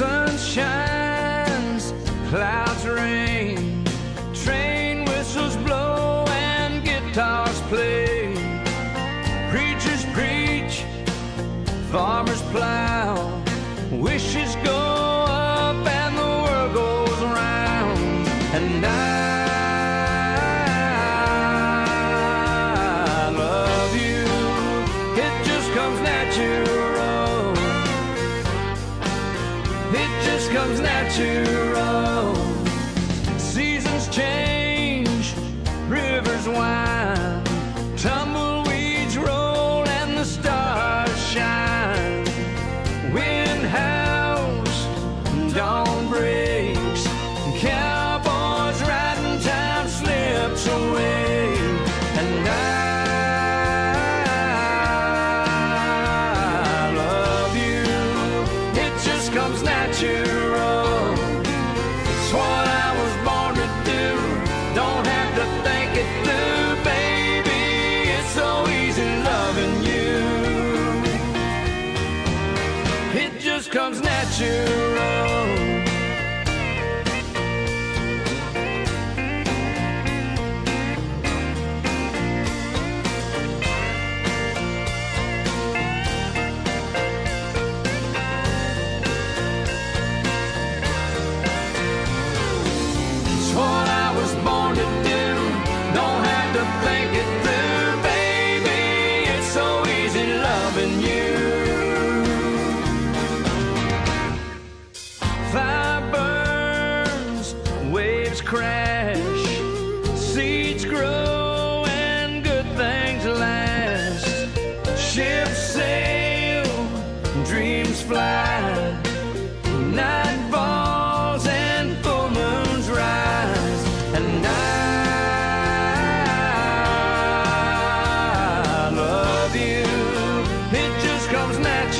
sun shines, clouds rain, train whistles blow and guitars play. Preachers preach, farmers plow, wishes go up and the world goes round. And I comes natural. comes at you.